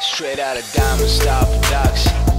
Straight out of Diamond Stop Productions.